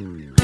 Hmm.